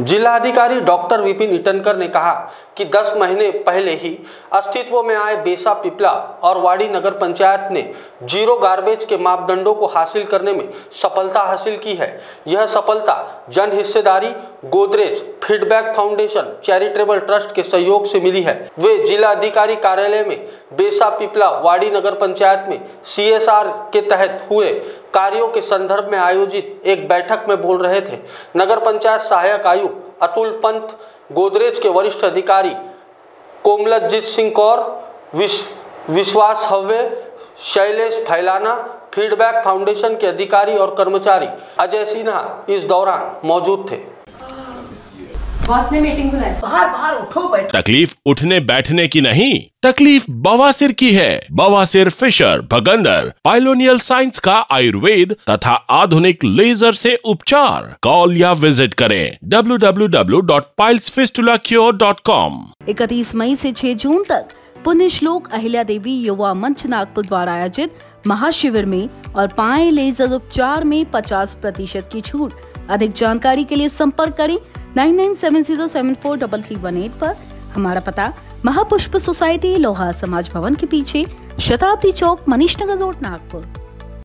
जिलाधिकारी डॉक्टर विपिन इटनकर ने कहा कि 10 महीने पहले ही अस्तित्व में आए बेसा पिपला और वाड़ी नगर पंचायत ने ज़ीरो गार्बेज के मापदंडों को हासिल करने में सफलता हासिल की है। यह सफलता जन हिस्सेदारी, Godrej feedback foundation charitable trust के सहयोग से मिली है। वे जिला अधिकारी कार्यालय में बेसा पिपला वाड़ी नगर पंचायत में सीएसआर के तहत हुए कार्यों के संदर्भ में आयोजित एक बैठक में बोल रहे थे। नगर पंचायत सहायक आयुक्त अतुल पंत, गोदरेज के वरिष्ठ अधिकारी कोमलजीत सिंह कौर, विश्व, विश्वास हव्य शैलेश फैलाना, फीडबैक फाउंडेशन के अधिकारी और कर्मचारी अजय सिन्हा इस दौरान मौजूद थे। बॉस ने मीटिंग बुलाई। बाहर बाहर उठो बैठो। तकलीफ़ उठने बैठने की नहीं तकलीफ़ बवासीर की है। बवासीर फिशर भगंदर पाइलोनियल साइंस का आयुर्वेद तथा आधुनिक लेजर से उपचार। कॉल या विज़िट करें www.pilesfistulacure.com इकतीस मई से 6 जून तक पुण्य श्लोक अहिल्या देवी युवा मंच नागपुर द्वारा आयोजित महाशिविर में और पाए लेजर उपचार में 50 प्रतिशत की छूट। अधिक जानकारी के लिए संपर्क करें nine nine seven zero seven four double three one eight पर हमारा पता महापुष्प सोसाइटी लोहा समाज भवन के पीछे शताब्दी चौक मनीष नगर रोड नागपुर